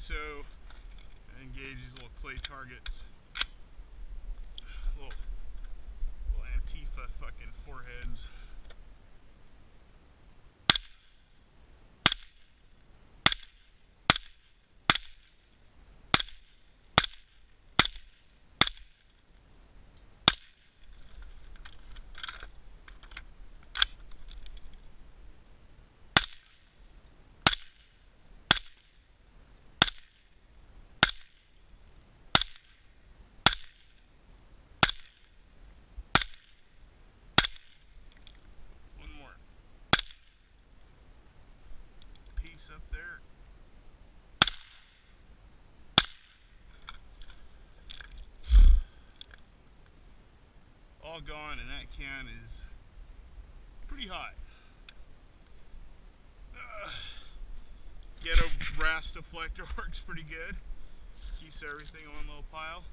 so engage these little clay targets. Up there. All gone, and that can is pretty hot. Ugh. Ghetto brass deflector works pretty good. Keeps everything on little pile.